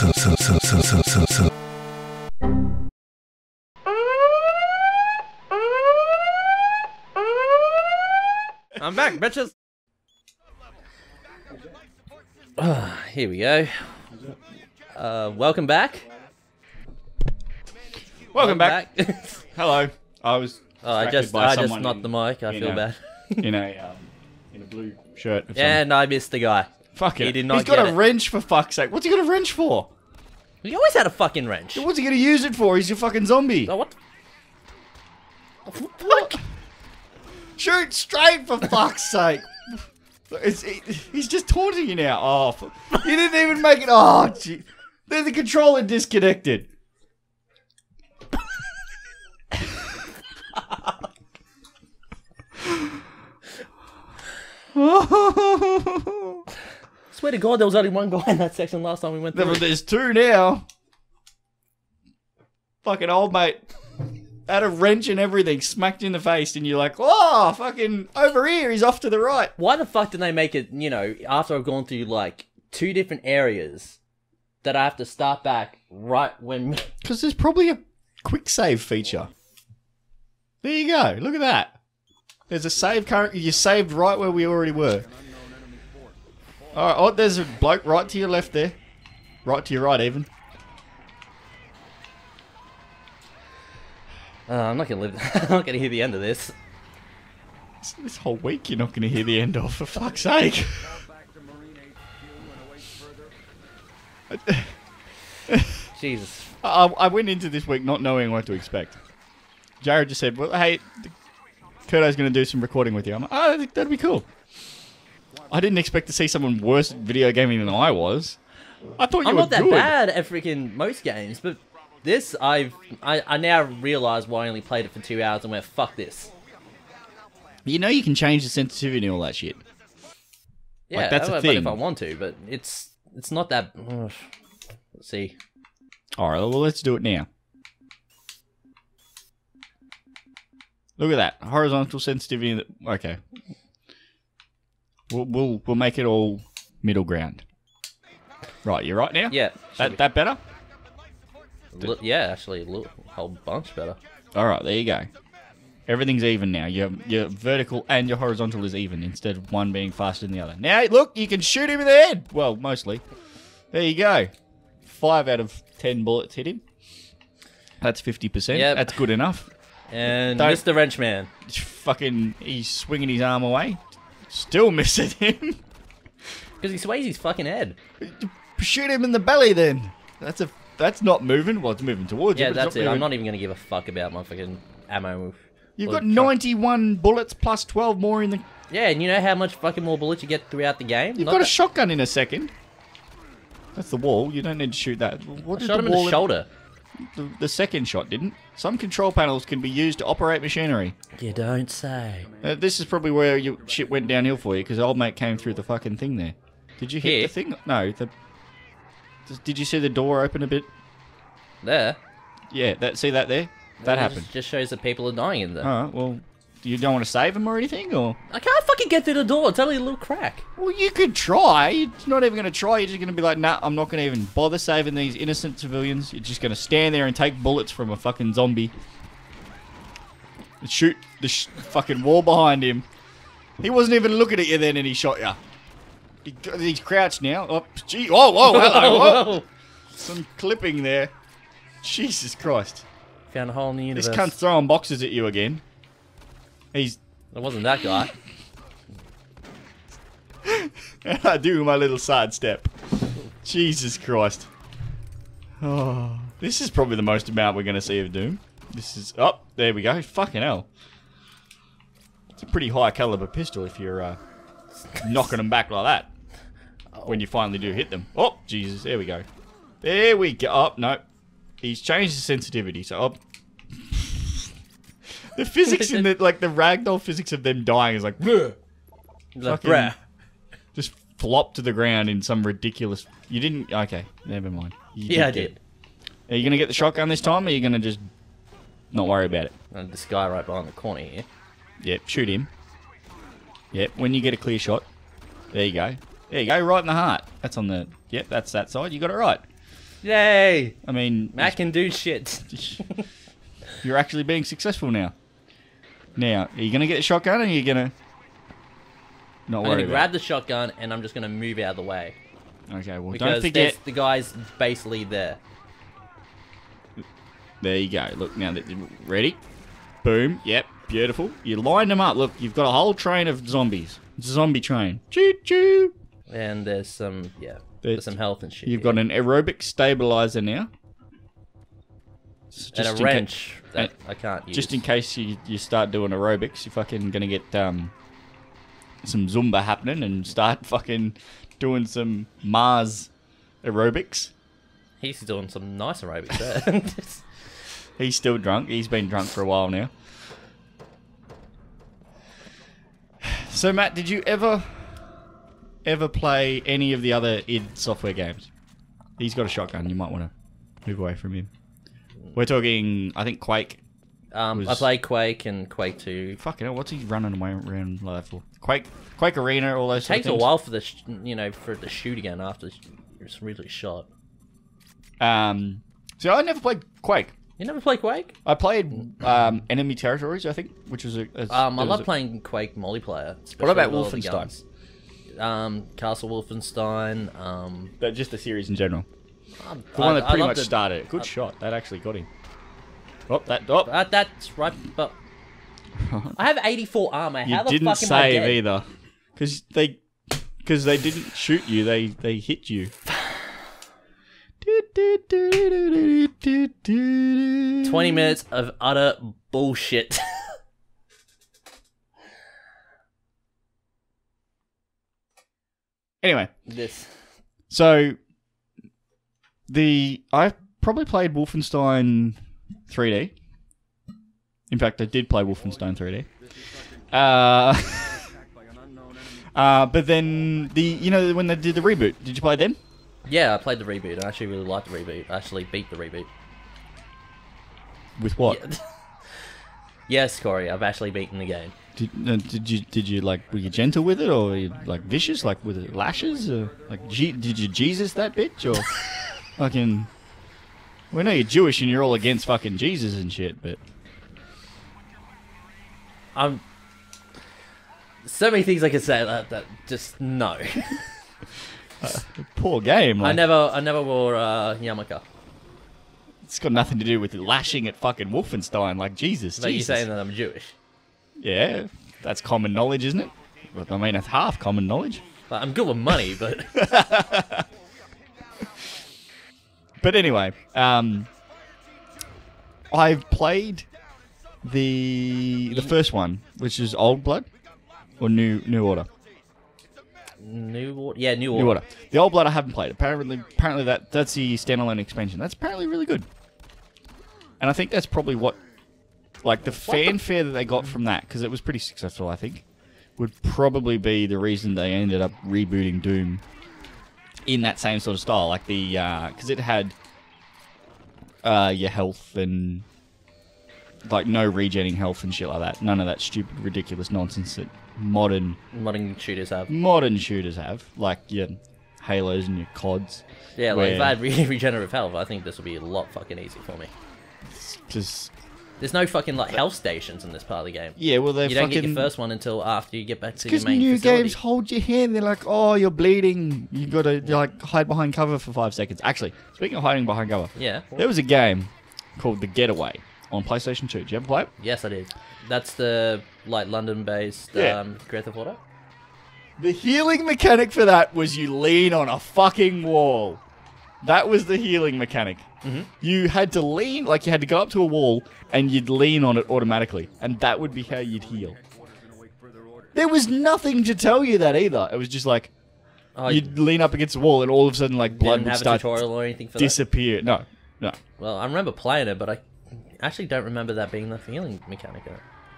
I'm back, bitches. Here we go. Uh, welcome back. Welcome back. Hello. I was. oh, I just, I just knocked the mic. I feel know. bad. in a um, in a blue shirt. Some- and I missed the guy. Fuck it. he did not He's got get a it. wrench for fuck's sake. What's he got a wrench for? He always had a fucking wrench. What's he gonna use it for? He's your fucking zombie. Oh, what? What? Shoot straight for fuck's sake. It's, he- he's just taunting you now. Oh, fu- you didn't even make it. Oh, gee. There's the controller disconnected. Swear to God, there was only one guy in that section last time we went through. There's two now. Fucking old mate had a wrench and everything smacked in the face, and you're like, oh, fucking over here. He's off to the right. Why the fuck did they make it, you know, after I've gone through like two different areas that I have to start back right when. Because there's probably a quick save feature. There you go. Look at that. There's a save current. You saved right where we already were. All right. Oh, there's a bloke right to your left there. Right to your right, even. Uh, I'm not gonna live. I'm not gonna hear the end of this. This- This whole week you're not going to hear the end of, for fuck's sake. Jesus. I, I went into this week not knowing what to expect. Jared just said, "Well, hey, Kurto's going to do some recording with you." I'm like, "Oh, that'd be cool." I didn't expect to see someone worse at video gaming than I was. I thought you I'm were not that good. bad at freaking most games, but this I've I, I now realize why I only played it for two hours and went fuck this. You know, you can change the sensitivity and all that shit. Yeah, that's a but thing. if I want to, but it's it's not that. ugh. Let's see. All right, well, let's do it now. Look at that horizontal sensitivity. Okay, we'll we'll we'll make it all middle ground. Right, you're right now. Yeah, that that better. Look, yeah, actually, look, a whole bunch better. All right, there you go. Everything's even now. Your your vertical and your horizontal is even instead of one being faster than the other. Now look, you can shoot him in the head. Well, mostly. There you go. Five out of ten bullets hit him. That's fifty percent. Yep. That's good enough. And Don't- Mr. Wrenchman. Fucking, he's swinging his arm away. Still missing him. Because he sways his fucking head. Shoot him in the belly then. That's a. That's not moving. Well, it's moving towards Yeah, you. but that's it. not I'm not even going to give a fuck about my fucking ammo. You've got truck. 91 bullets plus 12 more in the. Yeah, and you know how much fucking more bullets you get throughout the game? You've Not got a shotgun in a second. That's the wall. You don't need to shoot that. What I shot him in the shoulder. The, the second shot didn't. Some control panels can be used to operate machinery. You don't say. Uh, this is probably where your shit went downhill for you because old mate came through the fucking thing there. Did you hit Here? the thing? No. The, did you see the door open a bit? There. Yeah. That see that there? That It happened. Just, just shows that people are dying in there. All right. Well, you don't want to save him or anything, or? I can't fucking get through the door. It's only a little crack. Well, you could try. You're not even going to try. You're just going to be like, nah, I'm not going to even bother saving these innocent civilians. You're just going to stand there and take bullets from a fucking zombie. And shoot the sh- fucking wall behind him. He wasn't even looking at you then and he shot you. He, he's crouched now. Oh, gee. Whoa, whoa, hello. Whoa. Some clipping there. Jesus Christ. Found a hole in the universe. This cunt's throwing boxes at you again. He's It wasn't that guy. I do my little sidestep. Jesus Christ. Oh, this is probably the most amount we're going to see of Doom. This is. Oh, there we go. Fucking hell. It's a pretty high caliber pistol if you're uh, knocking them back like that. When you finally do hit them. Oh, Jesus. There we go. There we go. Oh, no. He's changed the sensitivity. So, oh. The physics in the, like, the ragdoll physics of them dying is like, "Bleh." Like, Fucking- bruh. just flop to the ground in some ridiculous. You didn't. Okay, never mind. You Yeah, I get did. Are you gonna get the shotgun this time, or are you gonna just not worry about it? And this guy right behind the corner here. Yep, shoot him. Yep, when you get a clear shot, there you go. There you go, right in the heart. That's on the. Yep, that's that side. You got it right. Yay! I mean, Matt can do shit. you're actually being successful now. Now, are you gonna get the shotgun, or are you gonna not I'm worry gonna about? grab the shotgun and I'm just gonna move out of the way? Okay, well, because don't forget. the guy's basically there. There you go. Look now that ready. Boom. Yep. Beautiful. You lined them up. Look, you've got a whole train of zombies. A zombie train. Choo choo. And there's some yeah, There's- there's some health and shit. You've here. got an aerobic stabilizer now. So and just a in ca- wrench that I can't use. just in case you, you start doing aerobics, you're fucking gonna get um some Zumba happening and start fucking doing some Mars aerobics. He's doing some nice aerobics there. He's still drunk. He's been drunk for a while now. So Matt, did you ever ever play any of the other id Software games? He's got a shotgun. You might want to move away from him. We're talking, I think Quake. um, I Was- played Quake and Quake 2. Fucking hell, what's he running away around like that for? Quake, Quake Arena, all those. It takes of a while for the sh- you know for the to shoot again after it's really shot. Um, so I never played Quake. You never play Quake? I played um, Enemy Territories, I think, which was a. a Um, I love a- playing Quake multiplayer. What about with all the Wolfenstein? Um, Castle Wolfenstein. Um, But just the series in general. Um, The one I- that pretty much the- started it. Good shot. That actually got him. Oh, that. Oh, Uh, that's right, but I have 84 armor. you the didn't fuck am I save dead? either, because they, because they didn't shoot you. They they hit you. 20 minutes of utter bullshit. Anyway, this. so the I probably played Wolfenstein 3D. In fact, I did play Wolfenstein 3D. Uh, uh, but then the you know when they did the reboot, did you play them? Yeah, I played the reboot. I actually really liked the reboot. I actually beat the reboot. With what? Yeah. yes, Corey, I've actually beaten the game. Did, uh, did you did you like were you gentle with it or were you like vicious like with lashes or like G- did you Jesus that bitch or fucking we know you're Jewish and you're all against fucking Jesus and shit but I'm. So many things I could say that, that just no. poor game I never, I never wore uh, yarmulke. it's got nothing to do with lashing at fucking Wolfenstein like Jesus But you saying that I'm Jewish. yeah that's common knowledge isn't it I mean it's half common knowledge Like, I'm good with money, but But anyway, um, I've played the the first one, which is Old Blood or New New Order. new order. Yeah, new order. New Order. The Old Blood I haven't played. Apparently, apparently that that's the standalone expansion. That's apparently really good. And I think that's probably what, like the fanfare that they got from that, because it was pretty successful. I think would probably be the reason they ended up rebooting Doom in that same sort of style, like the because it had uh, your health and like no regenning health and shit like that. None of that stupid, ridiculous nonsense that modern Modern shooters have. modern shooters have, like your Halos and your CODs. Yeah, like if I had re- regenerative health, I think this would be a lot fucking easy for me. Just There's no fucking like health stations in this part of the game. yeah, well they're You don't get your first one until after you get back to your because main new facility. games hold your hand. They're like, oh, you're bleeding. You got to like hide behind cover for five seconds. Actually, speaking of hiding behind cover, Yeah. there was a game called The Getaway on PlayStation Two. Did you ever play it? Yes, I did. That's the like London-based Yeah. um, Grand Theft Auto. The healing mechanic for that was you lean on a fucking wall. That was the healing mechanic. Mhm. You had to lean, like you had to go up to a wall and you'd lean on it automatically, and that would be how you'd heal. There was nothing to tell you that either. It was just like Oh, you you'd lean up against a wall and all of a sudden like blood would start tutorial or anything for that. disappear. No, no. Well, I remember playing it, but I actually don't remember that being the healing mechanic. it.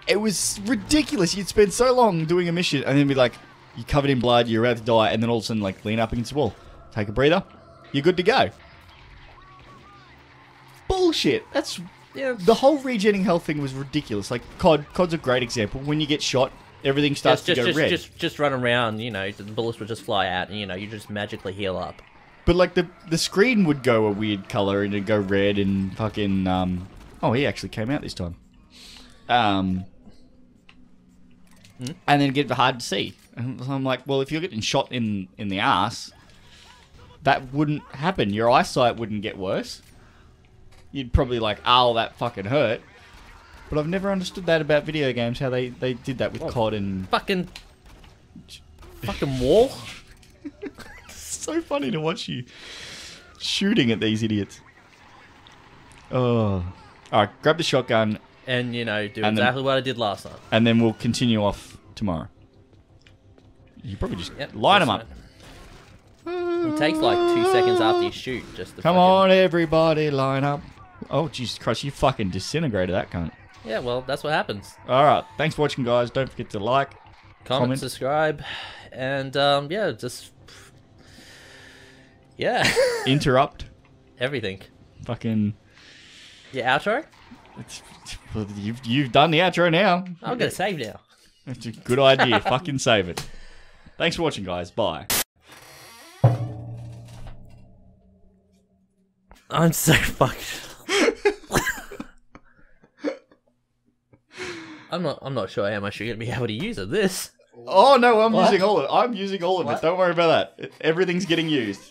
It was ridiculous. You'd spend so long doing a mission and then be like, you're covered in blood, you're about to die, and then all of a sudden like lean up against the wall, take a breather, you're good to go. Bullshit. That's Yeah, the whole regenerating health thing was ridiculous. Like COD, COD's a great example. When you get shot, everything starts just, just, to go just, red. just, just run around. You know, the bullets would just fly out, and you know, you just magically heal up. But like the the screen would go a weird color and it'd go red and fucking um. Oh, he actually came out this time. Um. And then get hard to see. And I'm like, well, if you're getting shot in in the ass, that wouldn't happen. Your eyesight wouldn't get worse. You'd probably like, oh, that fucking hurt. But I've never understood that about video games. How they they did that with COD and Fucking. Fucking wall. It's so funny to watch you shooting at these idiots. Oh. Alright, grab the shotgun And, you know, do And then- exactly what I did last time. and then we'll continue off tomorrow. You probably just Yep, line them up. fine. It takes like two seconds after you shoot just to Come fucking- on, everybody, line up. Oh, Jesus Christ, you fucking disintegrated that cunt. Yeah, well, that's what happens. Alright, thanks for watching, guys. Don't forget to like. Comment, Comment. subscribe, and um, yeah, just yeah, interrupt. everything. Fucking. Yeah, outro. It's, you've, you've done the outro now. I'm gonna save now. It's a good idea. Fucking save it. Thanks for watching, guys. Bye. I'm so fucked. I'm not. I'm not sure how much you're gonna be able to use of this. Oh no, I'm What? using all of it. I'm using all of What? it. Don't worry about that. Everything's getting used.